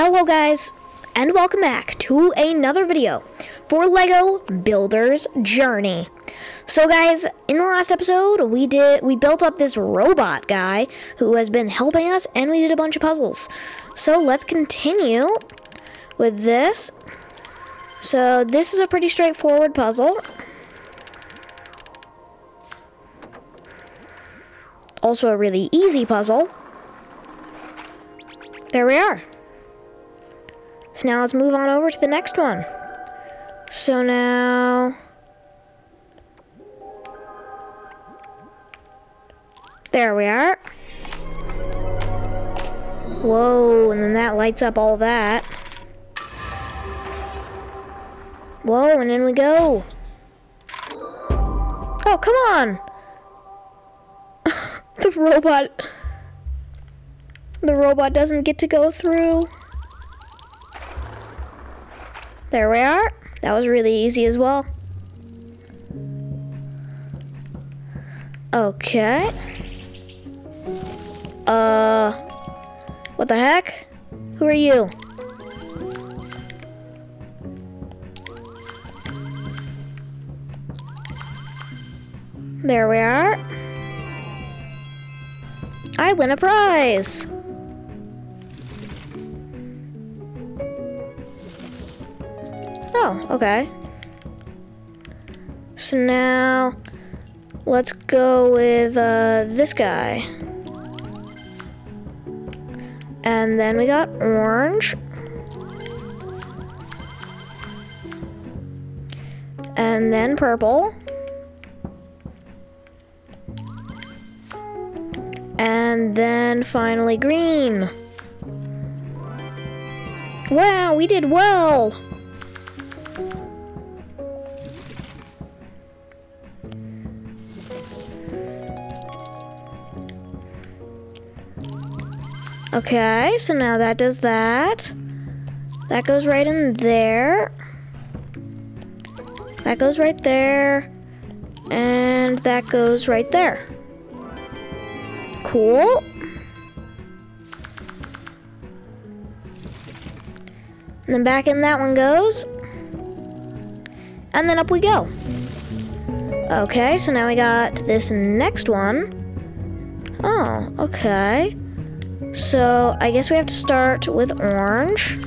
Hello guys, and welcome back to another video for LEGO Builder's Journey. So guys, in the last episode, we did we built up this robot guy who has been helping us and we did a bunch of puzzles. So let's continue with this. So this is a pretty straightforward puzzle. Also a really easy puzzle. There we are. So now let's move on over to the next one. So now... There we are. Whoa, and then that lights up all that. Whoa, and in we go. Oh, come on! the robot... The robot doesn't get to go through. There we are. That was really easy as well. Okay. Uh, what the heck? Who are you? There we are. I win a prize. Oh, okay. So now, let's go with uh, this guy. And then we got orange. And then purple. And then finally green. Wow, we did well! Okay, so now that does that. That goes right in there. That goes right there. And that goes right there. Cool. And then back in that one goes. And then up we go. Okay, so now we got this next one. Oh, okay. So I guess we have to start with orange.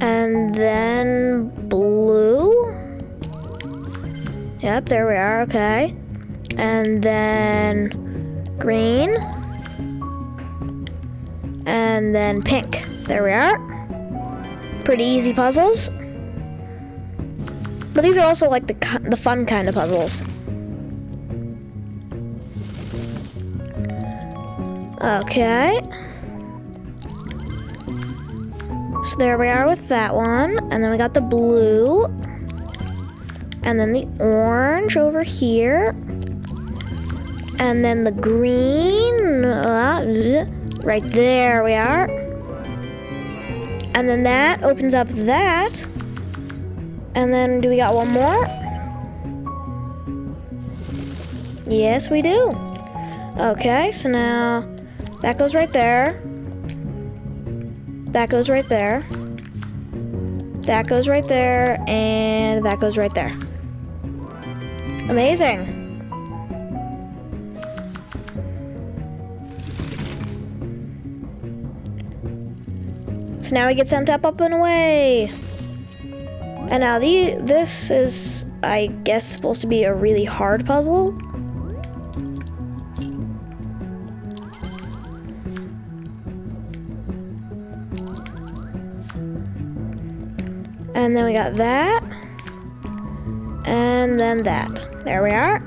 And then blue. Yep, there we are, okay. And then green. And then pink. There we are. Pretty easy puzzles. But these are also like the, the fun kind of puzzles. Okay. So there we are with that one. And then we got the blue. And then the orange over here. And then the green. Uh, right there we are. And then that opens up that. And then do we got one more? Yes, we do. Okay, so now that goes right there. That goes right there. That goes right there. And that goes right there. Amazing. So now we get sent up, up, and away. And now the this is, I guess, supposed to be a really hard puzzle. And then we got that. And then that. There we are.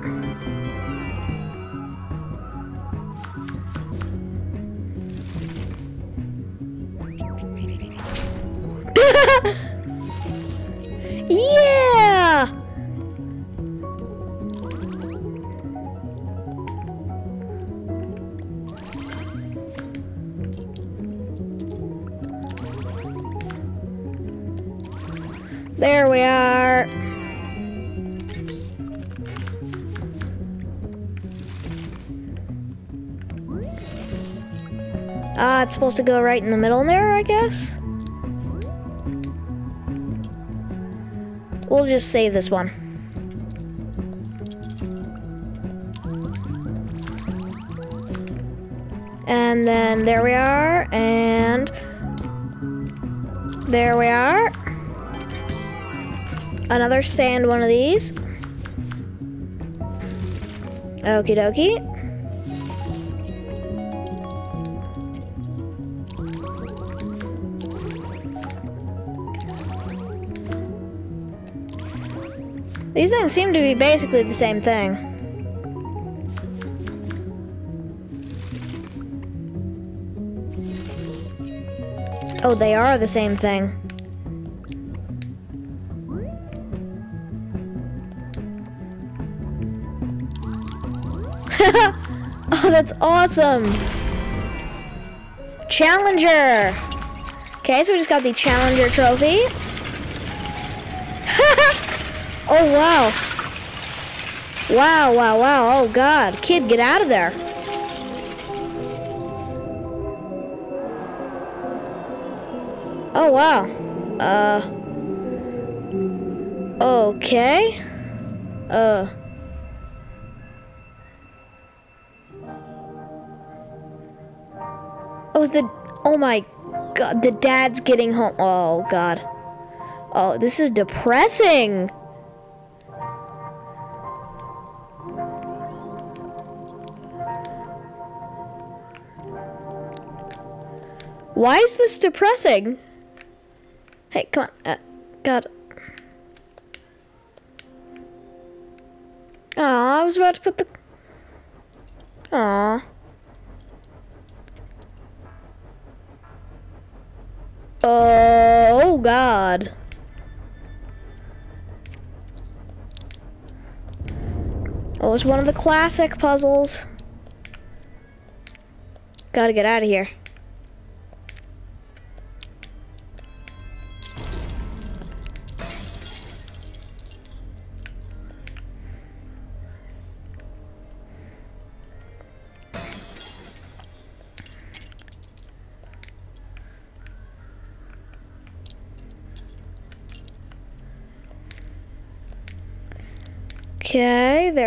supposed to go right in the middle there, I guess. We'll just save this one. And then there we are, and there we are. Another sand one of these. Okie dokie. These things seem to be basically the same thing. Oh, they are the same thing. oh, that's awesome. Challenger. Okay, so we just got the Challenger trophy. Oh, wow. Wow, wow, wow. Oh, God. Kid, get out of there. Oh, wow. Uh. Okay. Uh. Oh, the. Oh, my God. The dad's getting home. Oh, God. Oh, this is depressing. Why is this depressing? Hey, come on. Uh, God. Aw, I was about to put the... Aw. Oh, God. Oh, it's one of the classic puzzles. Gotta get out of here.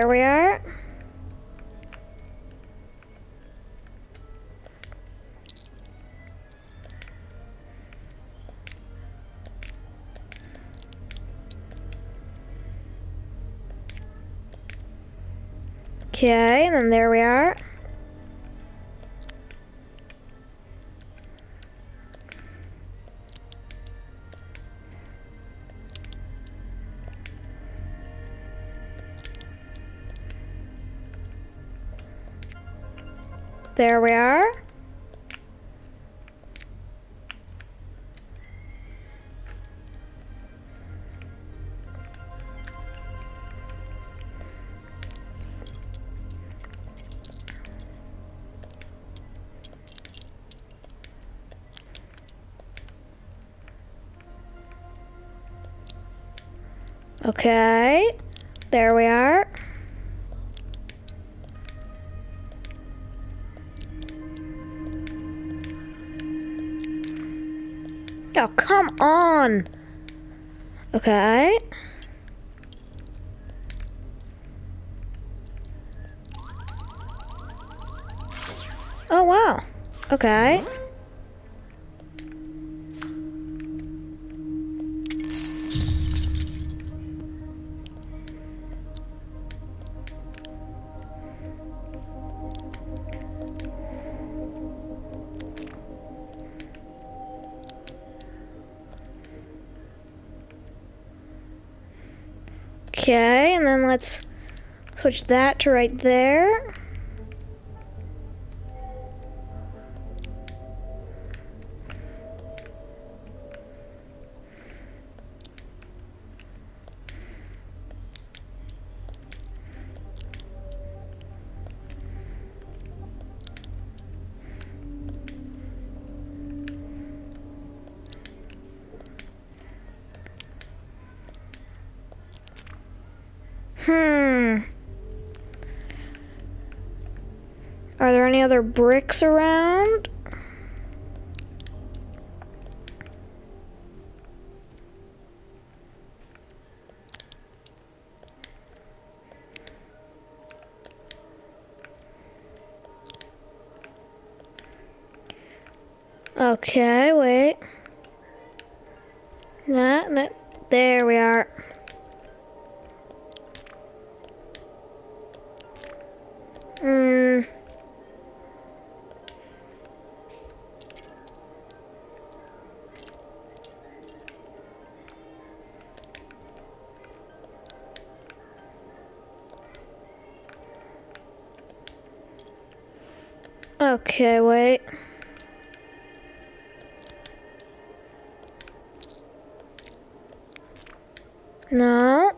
There we are. Okay, and then there we are. There we are. Okay, there we are. On. Okay. Oh, wow. Okay. Okay, and then let's switch that to right there. Hmm. Are there any other bricks around? Okay, wait. That, that, there we are. Okay, wait. No.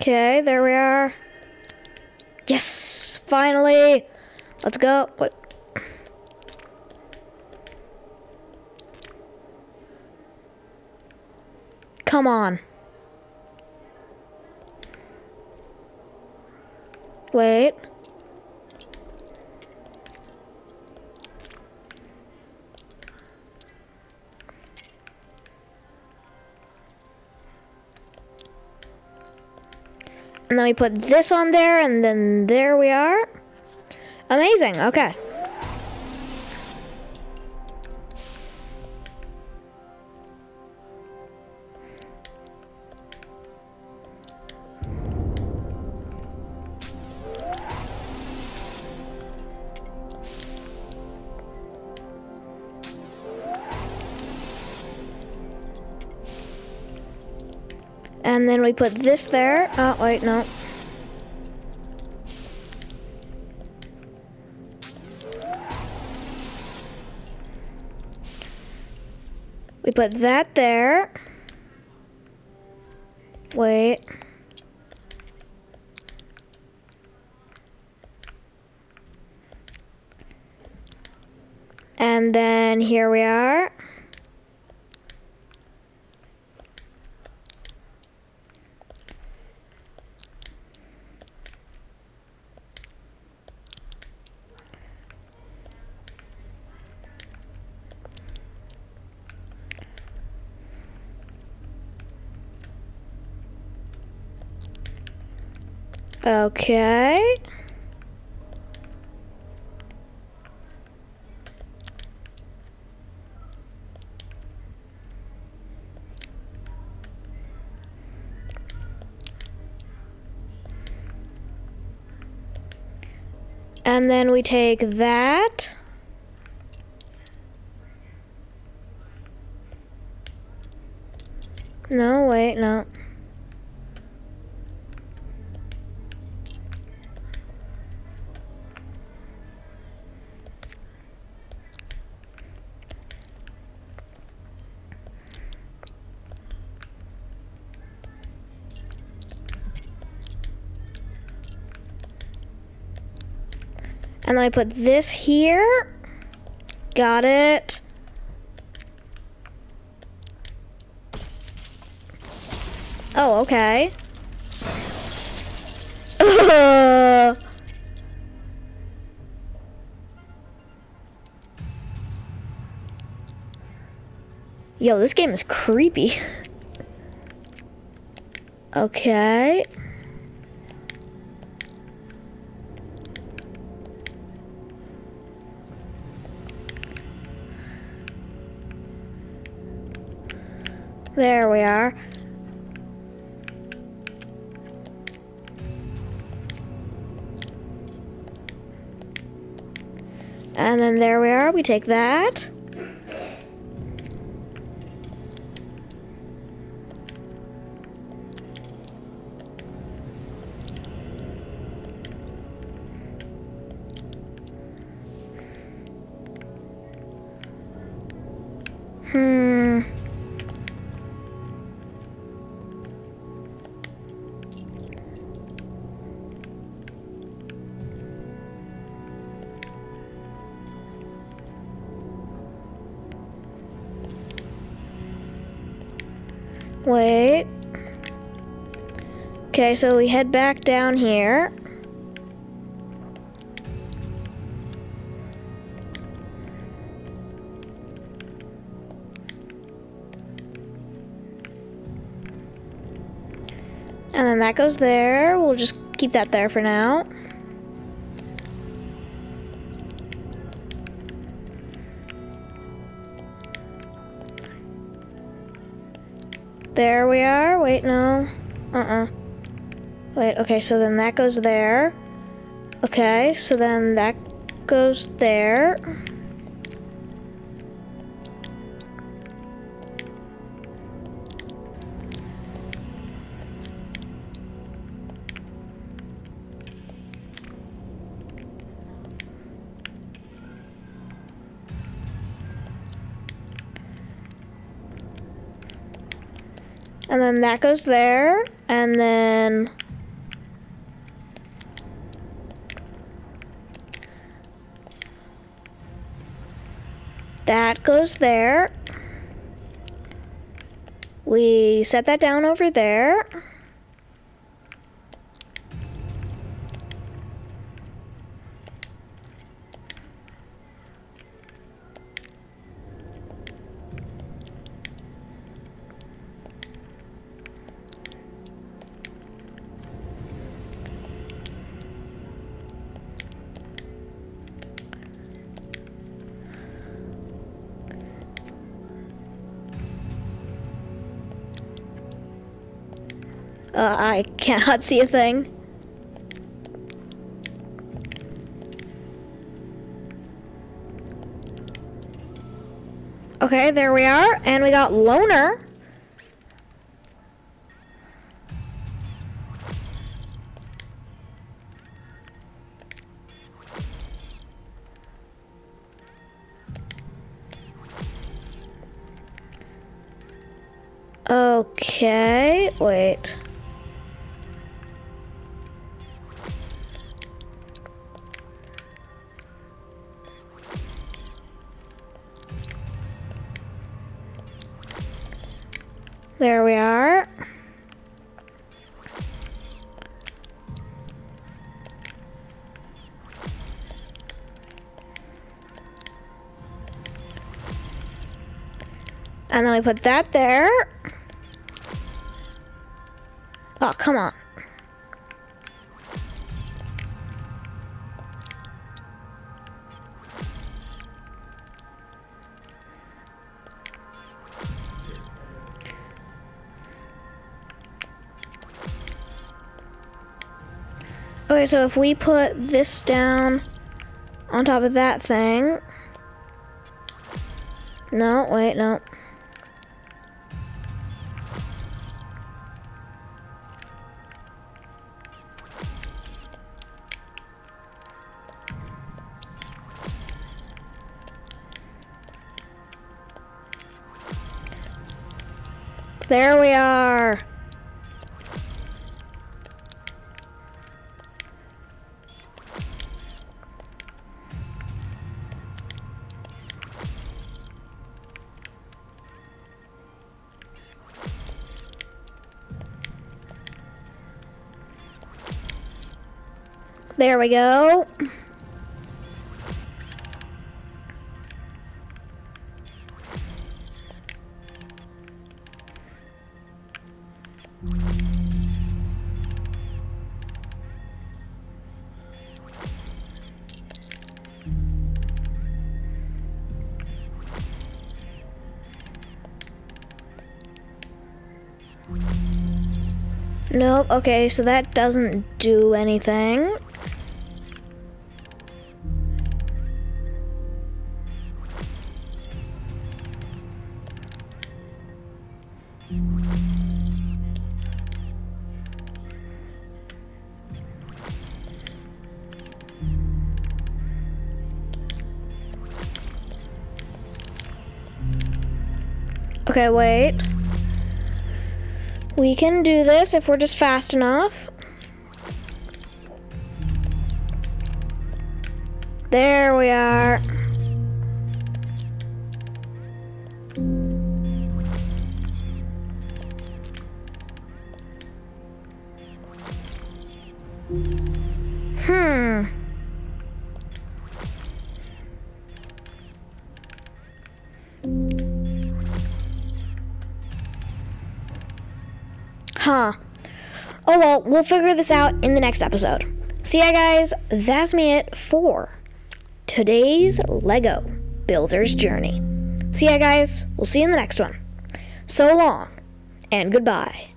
Okay, there we are. Yes, finally. Let's go. Come on. Wait. And then we put this on there, and then there we are. Amazing, okay. And then we put this there. Oh, wait, no. We put that there. Wait. And then here we are. Okay. And then we take that. No, wait, no. And I put this here. Got it. Oh, okay. Yo, this game is creepy. okay. There we are. And then there we are, we take that. Wait. Okay, so we head back down here. And then that goes there. We'll just keep that there for now. There we are. Wait, no. Uh-uh. Wait, okay, so then that goes there. Okay, so then that goes there. Then that goes there. And then... That goes there. We set that down over there. Uh, I cannot see a thing. Okay, there we are. And we got Loner. There we are. And then we put that there. Oh, come on. Okay, so if we put this down on top of that thing. No, wait, no. There we go. Nope, okay, so that doesn't do anything. Okay, wait. We can do this if we're just fast enough. There we are. Huh. Oh well, we'll figure this out in the next episode. So yeah, guys, that's me it for today's Lego Builder's Journey. So yeah, guys, we'll see you in the next one. So long, and goodbye.